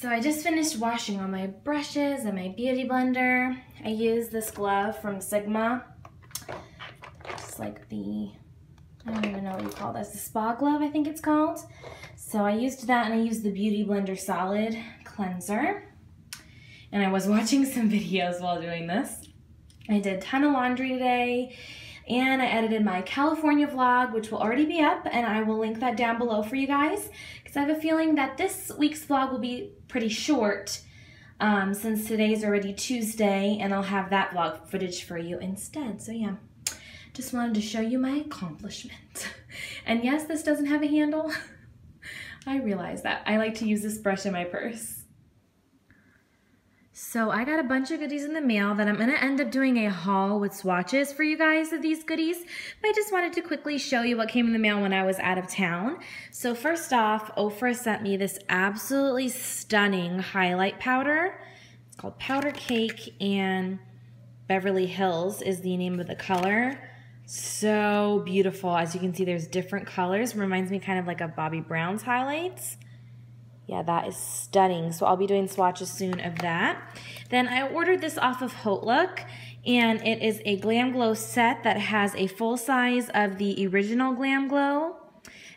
So I just finished washing all my brushes and my beauty blender. I used this glove from Sigma. It's like the, I don't even know what you call this, the spa glove I think it's called. So I used that and I used the Beauty Blender Solid Cleanser. And I was watching some videos while doing this. I did a ton of laundry today and I edited my California vlog, which will already be up, and I will link that down below for you guys, because I have a feeling that this week's vlog will be pretty short, um, since today's already Tuesday, and I'll have that vlog footage for you instead. So yeah, just wanted to show you my accomplishment. and yes, this doesn't have a handle. I realize that. I like to use this brush in my purse. So I got a bunch of goodies in the mail that I'm going to end up doing a haul with swatches for you guys of these goodies. But I just wanted to quickly show you what came in the mail when I was out of town. So first off, Ofra sent me this absolutely stunning highlight powder. It's called Powder Cake and Beverly Hills is the name of the color. So beautiful. As you can see, there's different colors. Reminds me kind of like of Bobbi Brown's highlights. Yeah, that is stunning. So I'll be doing swatches soon of that. Then I ordered this off of HauteLook, and it is a Glam Glow set that has a full size of the original Glam Glow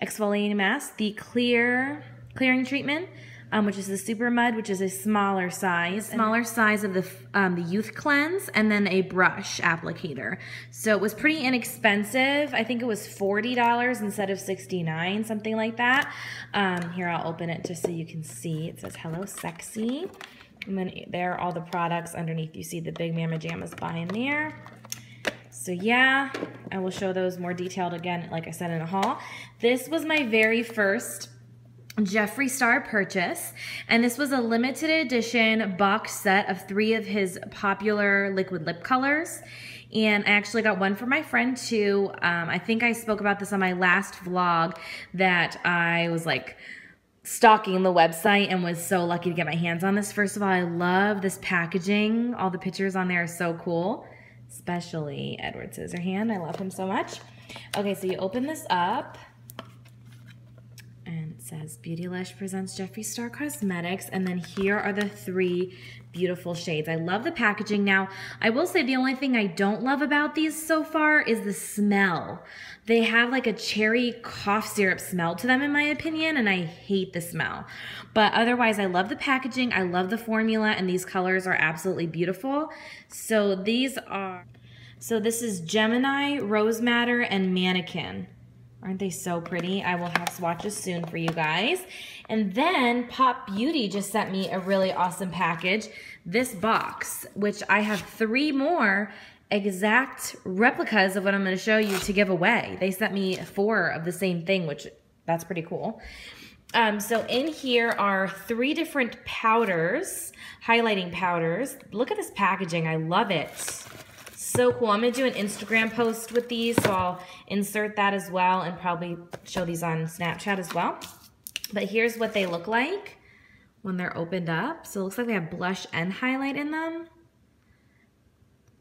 exfoliating mask, the clear clearing treatment, um, which is the Super Mud, which is a smaller size, smaller size of the um, the Youth Cleanse, and then a brush applicator. So it was pretty inexpensive. I think it was $40 instead of 69 something like that. Um, here, I'll open it just so you can see. It says, hello, sexy. And then there are all the products underneath. You see the Big Mama Jammas by in there. So yeah, I will show those more detailed again, like I said in a haul. This was my very first Jeffree Star purchase. And this was a limited edition box set of three of his popular liquid lip colors. And I actually got one for my friend too. Um, I think I spoke about this on my last vlog that I was like stalking the website and was so lucky to get my hands on this. First of all, I love this packaging. All the pictures on there are so cool, especially Edward Scissorhand. I love him so much. Okay, so you open this up says Beautylish presents Jeffree Star Cosmetics. And then here are the three beautiful shades. I love the packaging. Now, I will say the only thing I don't love about these so far is the smell. They have like a cherry cough syrup smell to them in my opinion, and I hate the smell. But otherwise, I love the packaging. I love the formula, and these colors are absolutely beautiful. So these are, so this is Gemini, Rose Madder, and Mannequin. Aren't they so pretty? I will have swatches soon for you guys. And then Pop Beauty just sent me a really awesome package. This box, which I have three more exact replicas of what I'm going to show you to give away. They sent me four of the same thing, which that's pretty cool. Um, so in here are three different powders, highlighting powders. Look at this packaging. I love it so cool. I'm going to do an Instagram post with these, so I'll insert that as well and probably show these on Snapchat as well. But here's what they look like when they're opened up. So it looks like they have blush and highlight in them.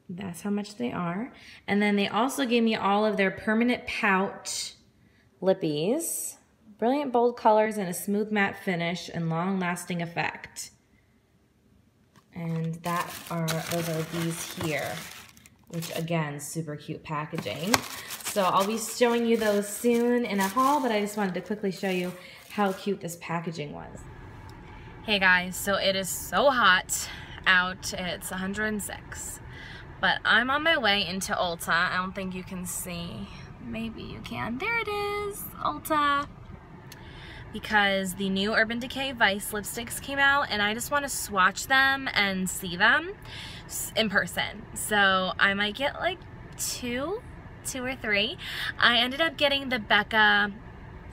That's how much they are. And then they also gave me all of their permanent pout lippies. Brilliant bold colors and a smooth matte finish and long lasting effect. And that are, those are these here which again, super cute packaging. So I'll be showing you those soon in a haul, but I just wanted to quickly show you how cute this packaging was. Hey guys, so it is so hot out. It's 106. But I'm on my way into Ulta. I don't think you can see. Maybe you can. There it is, Ulta because the new Urban Decay Vice lipsticks came out and I just want to swatch them and see them in person. So I might get like two, two or three. I ended up getting the Becca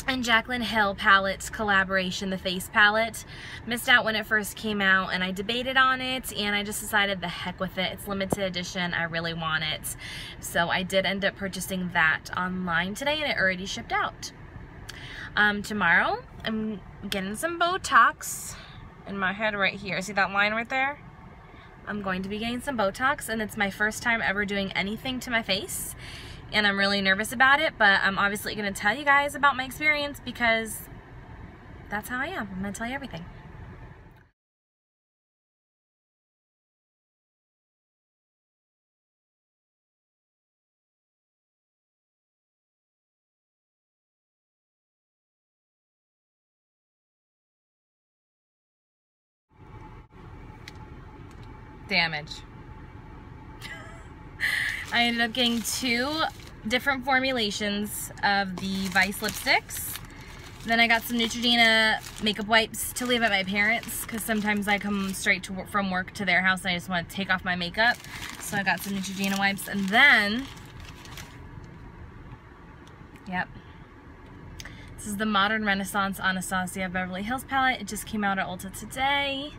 and Jaclyn Hill palettes collaboration, the face palette. Missed out when it first came out and I debated on it and I just decided the heck with it. It's limited edition. I really want it. So I did end up purchasing that online today and it already shipped out. Um, tomorrow, I'm getting some Botox in my head right here. See that line right there? I'm going to be getting some Botox and it's my first time ever doing anything to my face and I'm really nervous about it but I'm obviously going to tell you guys about my experience because that's how I am. I'm going to tell you everything. Damage. I ended up getting two different formulations of the Vice lipsticks. Then I got some Neutrogena makeup wipes to leave at my parents because sometimes I come straight to, from work to their house and I just want to take off my makeup. So I got some Neutrogena wipes and then, yep, this is the Modern Renaissance Anastasia Beverly Hills palette. It just came out at Ulta today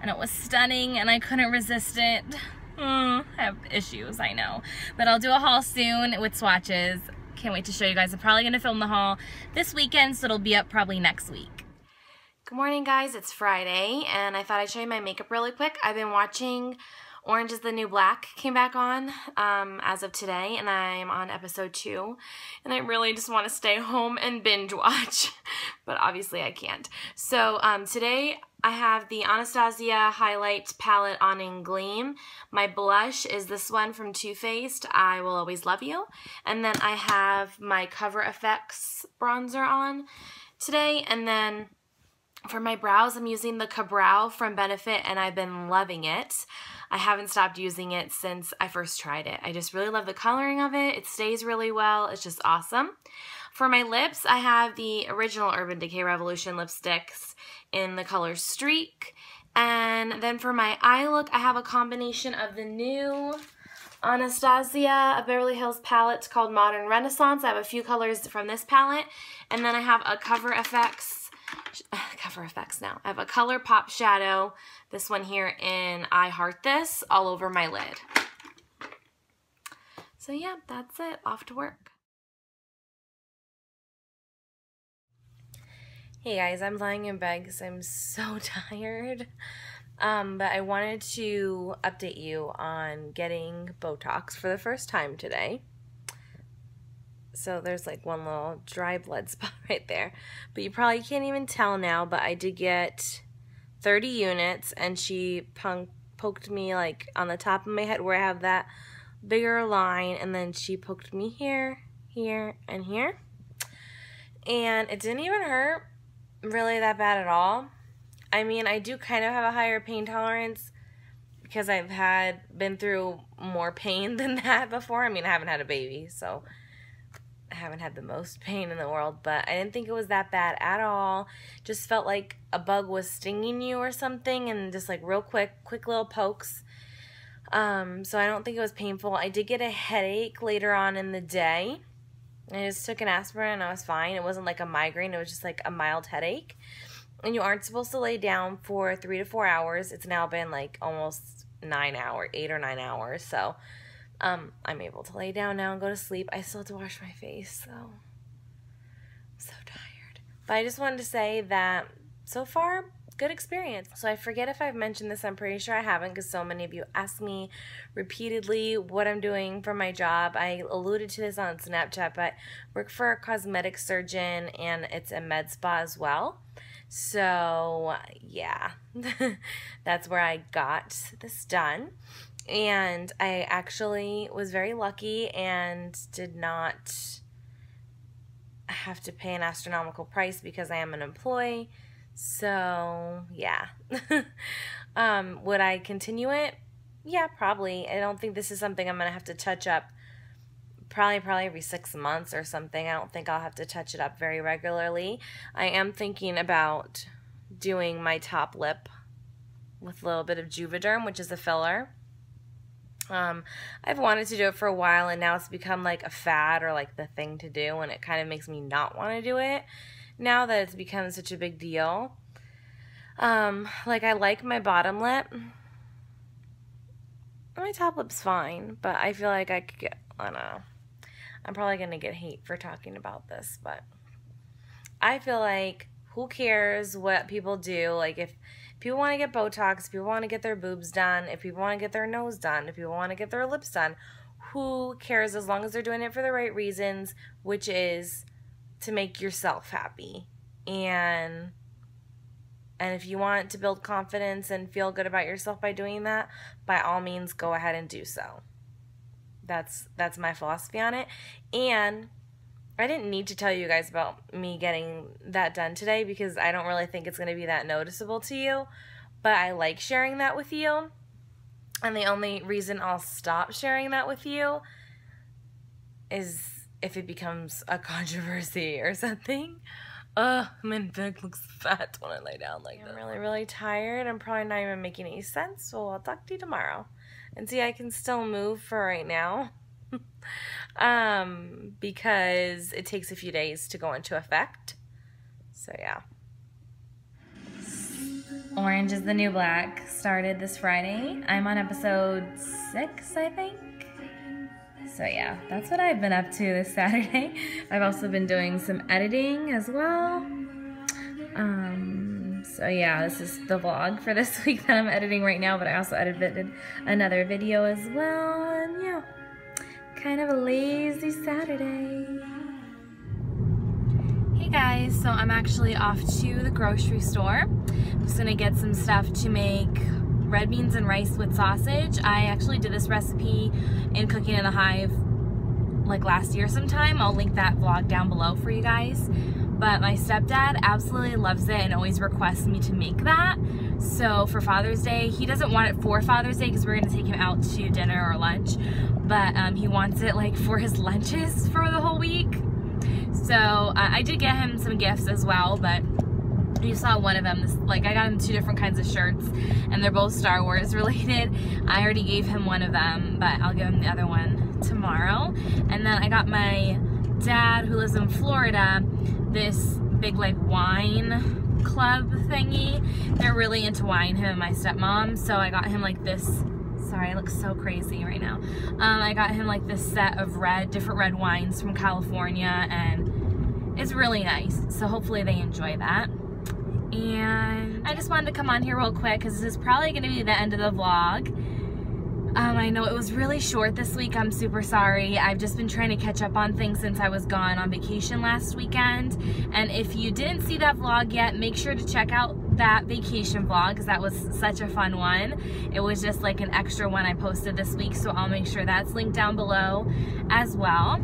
and it was stunning and I couldn't resist it. Mm, I have issues, I know. But I'll do a haul soon with swatches. Can't wait to show you guys. I'm probably going to film the haul this weekend, so it'll be up probably next week. Good morning, guys. It's Friday, and I thought I'd show you my makeup really quick. I've been watching Orange is the New Black came back on um, as of today, and I'm on episode two. And I really just want to stay home and binge watch, but obviously I can't. So um, today I have the Anastasia Highlight Palette on in Gleam. My blush is this one from Too Faced, I Will Always Love You. And then I have my Cover FX bronzer on today, and then for my brows, I'm using the Ka-Brow from Benefit and I've been loving it. I haven't stopped using it since I first tried it. I just really love the coloring of it. It stays really well. It's just awesome. For my lips, I have the original Urban Decay Revolution lipsticks in the color Streak. And then for my eye look, I have a combination of the new Anastasia Beverly Hills palette called Modern Renaissance. I have a few colors from this palette. And then I have a Cover FX FX now. I have a Color Pop Shadow, this one here in I Heart This, all over my lid. So yeah, that's it. Off to work. Hey guys, I'm lying in bed because I'm so tired. Um, but I wanted to update you on getting Botox for the first time today. So there's like one little dry blood spot right there. But you probably can't even tell now, but I did get 30 units and she punk poked me like on the top of my head where I have that bigger line and then she poked me here, here, and here. And it didn't even hurt really that bad at all. I mean, I do kind of have a higher pain tolerance because I've had been through more pain than that before. I mean, I haven't had a baby, so I haven't had the most pain in the world, but I didn't think it was that bad at all. Just felt like a bug was stinging you or something and just like real quick, quick little pokes. Um, so I don't think it was painful. I did get a headache later on in the day. I just took an aspirin and I was fine. It wasn't like a migraine. It was just like a mild headache. And you aren't supposed to lay down for three to four hours. It's now been like almost nine hours, eight or nine hours. So um, I'm able to lay down now and go to sleep. I still have to wash my face, so I'm so tired. But I just wanted to say that so far, good experience. So I forget if I've mentioned this. I'm pretty sure I haven't because so many of you ask me repeatedly what I'm doing for my job. I alluded to this on Snapchat, but work for a cosmetic surgeon and it's a med spa as well. So yeah, that's where I got this done. And I actually was very lucky and did not have to pay an astronomical price because I am an employee. So, yeah. um, would I continue it? Yeah, probably. I don't think this is something I'm going to have to touch up probably probably every 6 months or something. I don't think I'll have to touch it up very regularly. I am thinking about doing my top lip with a little bit of Juvederm, which is a filler. Um, I've wanted to do it for a while and now it's become like a fad or like the thing to do and it kind of makes me not want to do it now that it's become such a big deal. Um, like I like my bottom lip. My top lip's fine, but I feel like I could get, I don't know. I'm probably going to get hate for talking about this, but I feel like who cares what people do? Like if people want to get Botox, if people want to get their boobs done, if people want to get their nose done, if people want to get their lips done, who cares as long as they're doing it for the right reasons, which is to make yourself happy. And and if you want to build confidence and feel good about yourself by doing that, by all means go ahead and do so. That's that's my philosophy on it. And I didn't need to tell you guys about me getting that done today because I don't really think it's going to be that noticeable to you, but I like sharing that with you. And the only reason I'll stop sharing that with you is if it becomes a controversy or something. Ugh, my back looks fat when I lay down like that. I'm really, really tired. I'm probably not even making any sense, so I'll talk to you tomorrow. And see, I can still move for right now. um, because it takes a few days to go into effect. So, yeah. Orange is the New Black started this Friday. I'm on episode six, I think. So yeah, that's what I've been up to this Saturday. I've also been doing some editing as well. Um, so yeah, this is the vlog for this week that I'm editing right now, but I also edited another video as well. And yeah, kind of a lazy Saturday. Hey guys, so I'm actually off to the grocery store. I'm just gonna get some stuff to make red beans and rice with sausage. I actually did this recipe in Cooking in the Hive like last year sometime. I'll link that vlog down below for you guys. But my stepdad absolutely loves it and always requests me to make that. So for Father's Day, he doesn't want it for Father's Day because we're gonna take him out to dinner or lunch. But um, he wants it like for his lunches for the whole week. So uh, I did get him some gifts as well, but you saw one of them this, like I got him two different kinds of shirts and they're both Star Wars related. I already gave him one of them but I'll give him the other one tomorrow. And then I got my dad who lives in Florida this big like wine club thingy. They're really into wine him and my stepmom so I got him like this sorry I look so crazy right now. Um, I got him like this set of red different red wines from California and it's really nice so hopefully they enjoy that and I just wanted to come on here real quick because this is probably going to be the end of the vlog. Um, I know it was really short this week. I'm super sorry. I've just been trying to catch up on things since I was gone on vacation last weekend. And if you didn't see that vlog yet, make sure to check out that vacation vlog because that was such a fun one. It was just like an extra one I posted this week, so I'll make sure that's linked down below as well.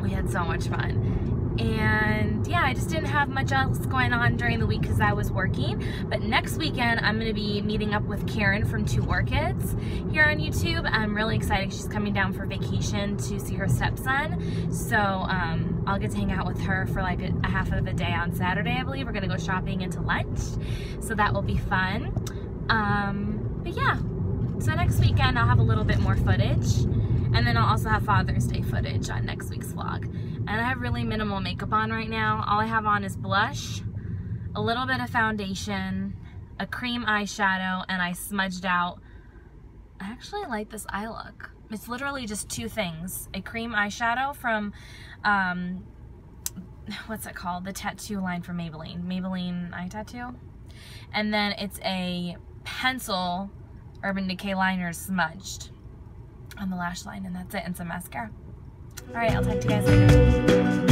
We had so much fun and yeah I just didn't have much else going on during the week because I was working. But next weekend I'm gonna be meeting up with Karen from Two Orchids here on YouTube. I'm really excited. She's coming down for vacation to see her stepson. So um, I'll get to hang out with her for like a, a half of the day on Saturday I believe. We're gonna go shopping into lunch. So that will be fun. Um, but yeah. So next weekend I'll have a little bit more footage. And then I'll also have Father's Day footage on next week's vlog. And I have really minimal makeup on right now. All I have on is blush, a little bit of foundation, a cream eyeshadow, and I smudged out. I actually like this eye look. It's literally just two things. A cream eyeshadow from, um, what's it called? The tattoo line from Maybelline. Maybelline eye tattoo. And then it's a pencil Urban Decay liner smudged on the lash line and that's it and some mascara. All right, I'll talk to you guys later.